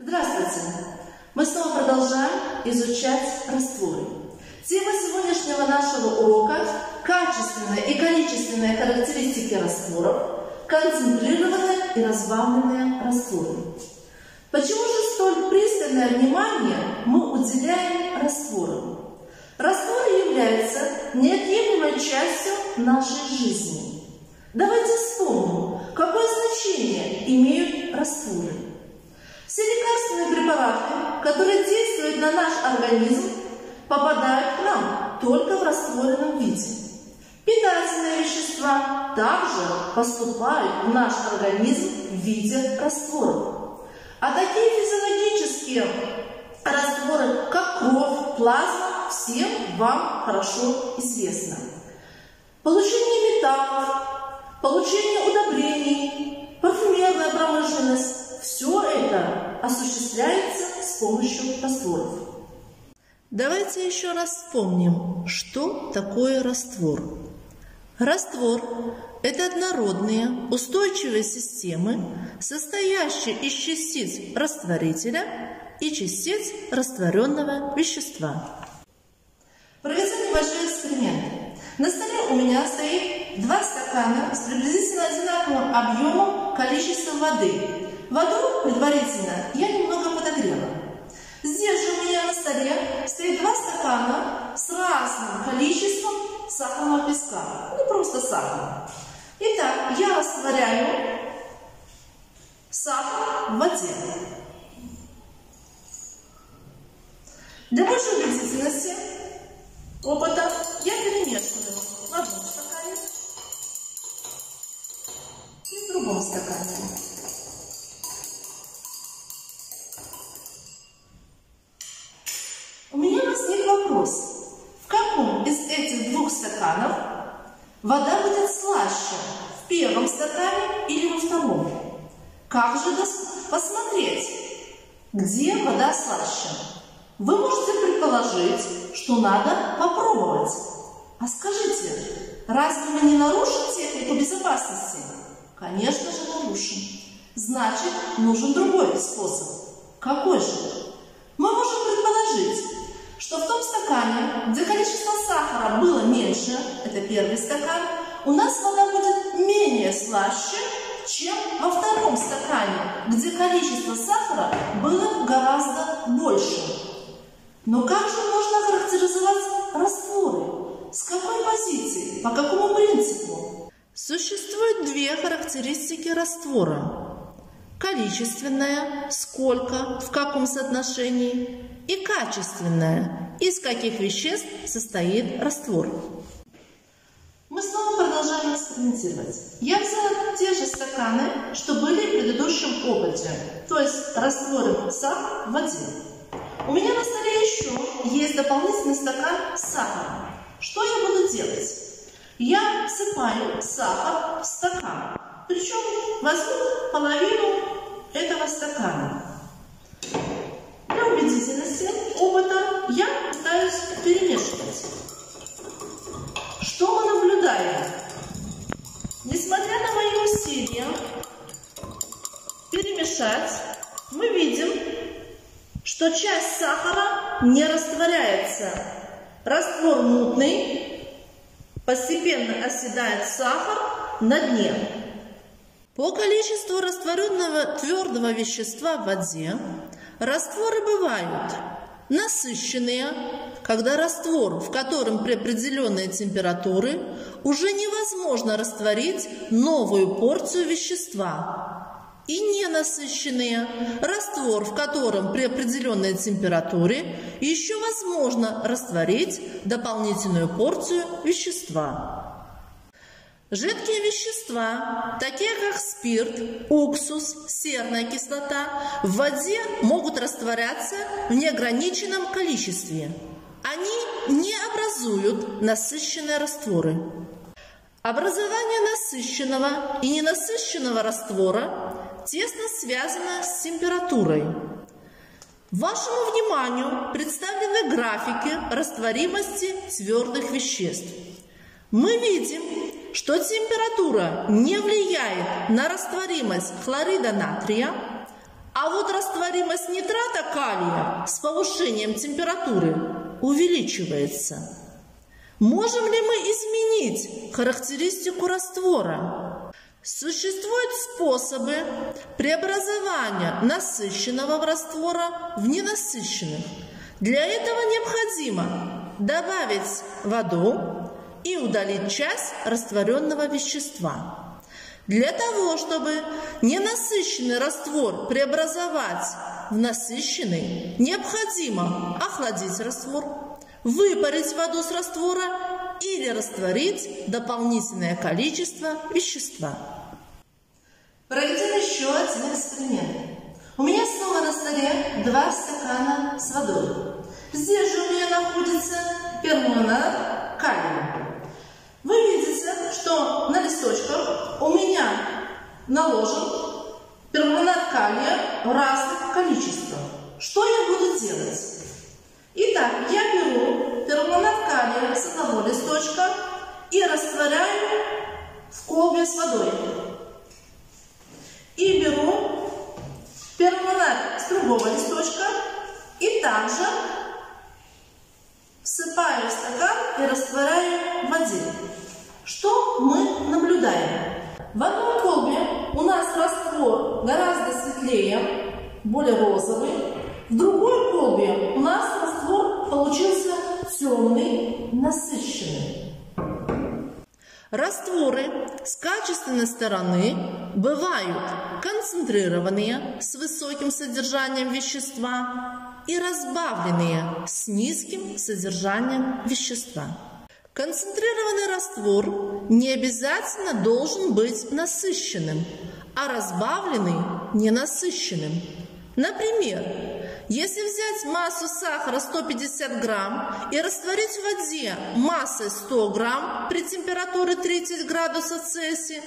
Здравствуйте! Мы снова продолжаем изучать растворы. Тема сегодняшнего нашего урока – качественные и количественные характеристики растворов, концентрированные и разбавленные растворы. Почему же столь пристальное внимание мы уделяем растворам? Растворы являются неотъемлемой частью нашей жизни. Давайте вспомним, какое значение имеют растворы. Препараты, которые действуют на наш организм, попадают к нам только в растворенном виде. Питательные вещества также поступают в наш организм в виде растворов. А такие физиологические растворы, как кровь, плазма, всем вам хорошо известно. Получение металлов, получение удобрений, парфюмерная промышленность все осуществляется с помощью растворов. Давайте еще раз вспомним, что такое раствор. Раствор – это однородные, устойчивые системы, состоящие из частиц растворителя и частиц растворенного вещества. Проведем небольшой эксперимент. На столе у меня стоит два стакана с приблизительно одинаковым объемом количества воды. Воду предварительно я немного подогрела. Здесь же у меня на столе стоит два стакана с разным количеством сахарного песка. Ну, просто сахар. Итак, я растворяю сахар в воде. Для большей убедительности опыта я перемешиваю в одном стакане и в другом стакане. Вода будет слаще в первом стакане или во втором. Как же посмотреть, где вода слаще? Вы можете предположить, что надо попробовать. А скажите, разве мы не нарушим технику безопасности? Конечно же нарушим. Значит, нужен другой способ. Какой же? Мы можем предположить, что в том стакане, где количество сахара было меньше, это первый стакан, у нас вода будет менее слаще, чем во втором стакане, где количество сахара было гораздо больше. Но как же можно характеризовать растворы? С какой позиции? По какому принципу? Существует две характеристики раствора. Количественная, сколько, в каком соотношении, и качественная, из каких веществ состоит раствор. Мы снова продолжаем экспериментировать. Я взяла те же стаканы, что были в предыдущем опыте, то есть растворим сахар в воде. У меня на столе еще есть дополнительный стакан с сахаром. Что я буду делать? Я всыпаю сахар в стакан. Причем возьму половину этого стакана убедительности опыта я пытаюсь перемешивать. Что мы наблюдаем? Несмотря на мои усилия перемешать, мы видим, что часть сахара не растворяется. Раствор мутный, постепенно оседает сахар на дне. По количеству растворенного твердого вещества в воде Растворы бывают насыщенные, когда раствор, в котором при определенной температуре уже невозможно растворить новую порцию вещества. И ненасыщенные – раствор, в котором при определенной температуре еще возможно растворить дополнительную порцию вещества. Жидкие вещества, такие как спирт, уксус, серная кислота, в воде могут растворяться в неограниченном количестве. Они не образуют насыщенные растворы. Образование насыщенного и ненасыщенного раствора тесно связано с температурой. Вашему вниманию представлены графики растворимости твердых веществ. Мы видим, что температура не влияет на растворимость хлорида натрия, А вот растворимость нитрата калия с повышением температуры увеличивается. Можем ли мы изменить характеристику раствора? Существуют способы преобразования насыщенного раствора в ненасыщенных. Для этого необходимо добавить воду и удалить часть растворенного вещества. Для того, чтобы ненасыщенный раствор преобразовать в насыщенный, необходимо охладить раствор, выпарить воду с раствора или растворить дополнительное количество вещества. Проведем еще один эксперимент. У меня снова на столе два стакана с водой. Здесь же у меня находится перманганат калия. Что на листочках у меня наложен перманганат калия в разных количествах. Что я буду делать? Итак, я беру перманганат калия с одного листочка и растворяю в колбе с водой. И беру перманганат с другого листочка и также всыпаю в стакан и растворяю в воде. Мы наблюдаем? В одной колбе у нас раствор гораздо светлее, более розовый. В другой колбе у нас раствор получился темный, насыщенный. Растворы с качественной стороны бывают концентрированные с высоким содержанием вещества и разбавленные с низким содержанием вещества. Концентрированный раствор не обязательно должен быть насыщенным, а разбавленный – ненасыщенным. Например, если взять массу сахара 150 грамм и растворить в воде массой 100 грамм при температуре 30 градусов Цельсия,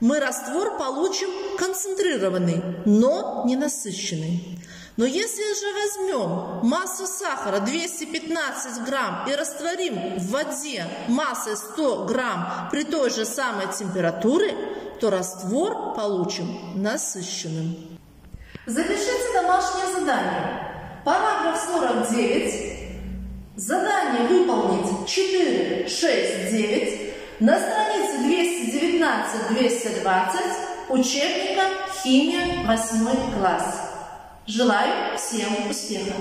мы раствор получим концентрированный, но ненасыщенный. Но если же возьмем массу сахара 215 грамм и растворим в воде массой 100 грамм при той же самой температуре, то раствор получим насыщенным. Запишите домашнее задание. Параграф 49. Задание выполнить 4, 6, 9 на странице 219-220 учебника «Химия 8 класс». Желаю всем успеха!